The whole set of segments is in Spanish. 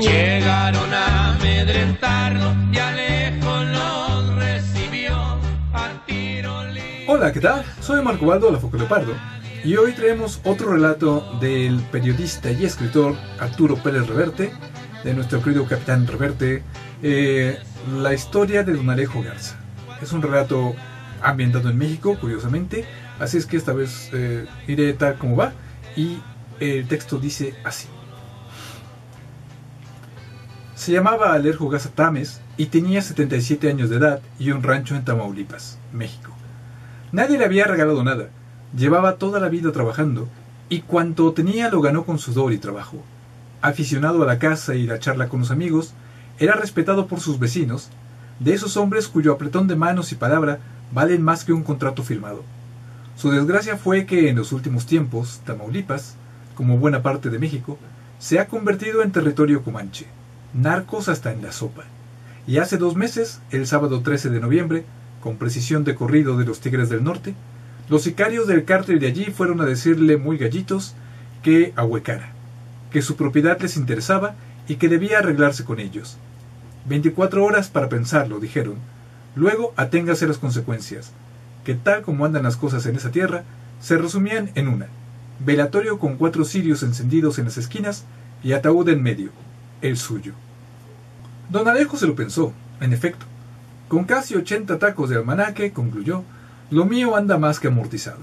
Llegaron a amedrentarlo y Alejo los recibió Hola, ¿qué tal? Soy Marco Baldo, la Foco Leopardo, y hoy traemos otro relato del periodista y escritor Arturo Pérez Reverte, de nuestro querido capitán Reverte, eh, la historia de Don Alejo Garza. Es un relato ambientado en México, curiosamente, así es que esta vez eh, iré tal como va, y el texto dice así. Se llamaba Alejo Garza Tames y tenía 77 años de edad y un rancho en Tamaulipas, México. Nadie le había regalado nada, llevaba toda la vida trabajando y cuanto tenía lo ganó con sudor y trabajo. Aficionado a la casa y la charla con los amigos, era respetado por sus vecinos, de esos hombres cuyo apretón de manos y palabra valen más que un contrato firmado. Su desgracia fue que en los últimos tiempos, Tamaulipas, como buena parte de México, se ha convertido en territorio comanche, narcos hasta en la sopa. Y hace dos meses, el sábado 13 de noviembre, con precisión de corrido de los Tigres del Norte, los sicarios del cártel de allí fueron a decirle muy gallitos que ahuecara, que su propiedad les interesaba y que debía arreglarse con ellos. Veinticuatro horas para pensarlo, dijeron. Luego aténgase las consecuencias, que tal como andan las cosas en esa tierra, se resumían en una. Velatorio con cuatro cirios encendidos en las esquinas y ataúd en medio, el suyo. Don Alejo se lo pensó, en efecto. Con casi ochenta tacos de almanaque, concluyó, lo mío anda más que amortizado.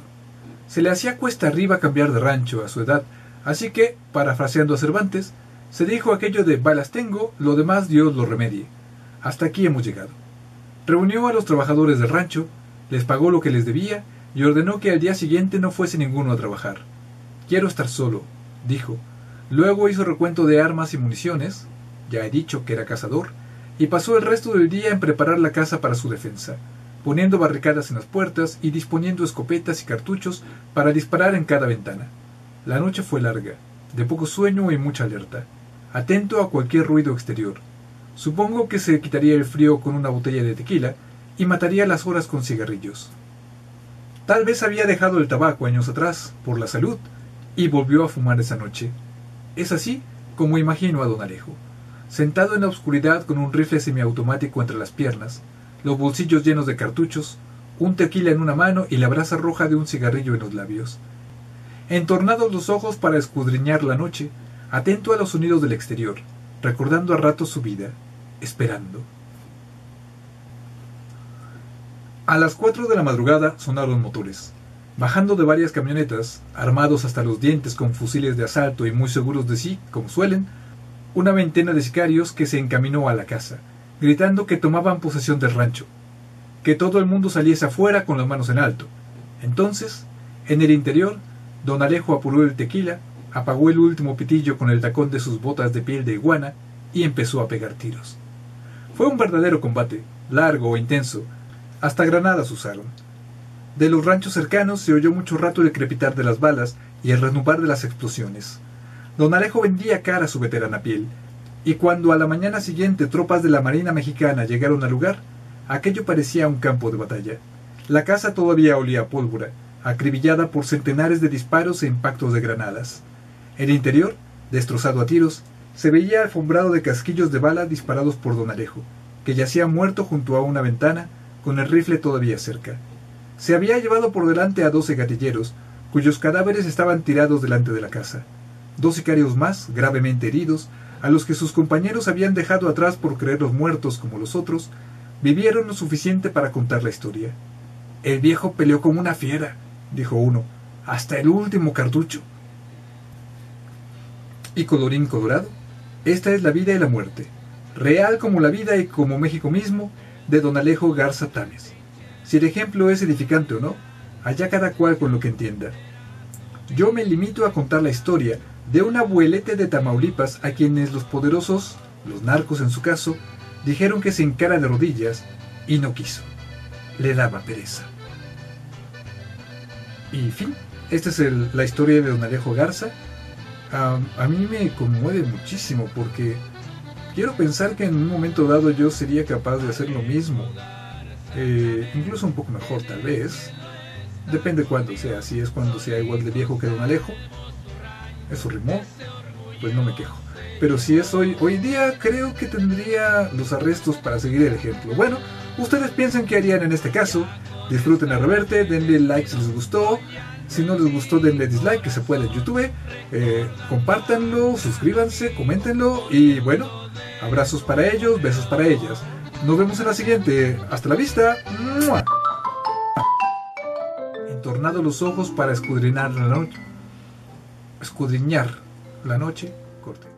Se le hacía cuesta arriba cambiar de rancho a su edad, así que, parafraseando a Cervantes, se dijo aquello de balas tengo, lo demás Dios lo remedie. Hasta aquí hemos llegado. Reunió a los trabajadores del rancho, les pagó lo que les debía y ordenó que al día siguiente no fuese ninguno a trabajar. Quiero estar solo, dijo. Luego hizo recuento de armas y municiones, ya he dicho que era cazador, y pasó el resto del día en preparar la casa para su defensa, poniendo barricadas en las puertas y disponiendo escopetas y cartuchos para disparar en cada ventana. La noche fue larga, de poco sueño y mucha alerta, atento a cualquier ruido exterior. Supongo que se quitaría el frío con una botella de tequila y mataría las horas con cigarrillos. Tal vez había dejado el tabaco años atrás, por la salud, y volvió a fumar esa noche. Es así como imagino a don Alejo, sentado en la oscuridad con un rifle semiautomático entre las piernas, los bolsillos llenos de cartuchos, un tequila en una mano y la brasa roja de un cigarrillo en los labios. Entornados los ojos para escudriñar la noche, atento a los sonidos del exterior, recordando a ratos su vida, esperando. A las cuatro de la madrugada sonaron motores. Bajando de varias camionetas, armados hasta los dientes con fusiles de asalto y muy seguros de sí, como suelen, una veintena de sicarios que se encaminó a la casa, gritando que tomaban posesión del rancho, que todo el mundo saliese afuera con las manos en alto. Entonces, en el interior, don Alejo apuró el tequila, apagó el último pitillo con el tacón de sus botas de piel de iguana y empezó a pegar tiros. Fue un verdadero combate, largo e intenso, hasta granadas usaron. De los ranchos cercanos se oyó mucho rato el crepitar de las balas y el renubar de las explosiones. Don Alejo vendía cara a su veterana piel, y cuando a la mañana siguiente tropas de la Marina Mexicana llegaron al lugar, aquello parecía un campo de batalla. La casa todavía olía a pólvora, acribillada por centenares de disparos e impactos de granadas. El interior, destrozado a tiros, se veía alfombrado de casquillos de bala disparados por don Alejo, que yacía muerto junto a una ventana, con el rifle todavía cerca. Se había llevado por delante a doce gatilleros, cuyos cadáveres estaban tirados delante de la casa. Dos sicarios más, gravemente heridos, a los que sus compañeros habían dejado atrás por creerlos muertos como los otros, vivieron lo suficiente para contar la historia. El viejo peleó como una fiera, dijo uno, hasta el último cartucho. Y colorín colorado, esta es la vida y la muerte, real como la vida y como México mismo, de don Alejo Garza Tames. Si el ejemplo es edificante o no, allá cada cual con lo que entienda. Yo me limito a contar la historia de un abuelete de Tamaulipas a quienes los poderosos, los narcos en su caso, dijeron que se encara de rodillas y no quiso. Le daba pereza. Y fin, esta es la historia de don Alejo Garza. a mí me conmueve muchísimo porque quiero pensar que en un momento dado yo sería capaz de hacer lo mismo. Eh, incluso un poco mejor tal vez. Depende cuándo sea, si es cuando sea igual de viejo que don Alejo. Eso rimó, pues no me quejo. pero si es hoy, hoy día creo que tendría los arrestos para seguir el ejemplo. Bueno, ustedes piensan qué harían en este caso. Disfruten a Reverte, denle like si les gustó. Si no les gustó, denle dislike, que se puede en YouTube. Eh, compártanlo, suscríbanse, coméntenlo. Y bueno, abrazos para ellos, besos para ellas. Nos vemos en la siguiente. Hasta la vista. Entornado los ojos para escudriñar la noche. Escudriñar la noche. Corte.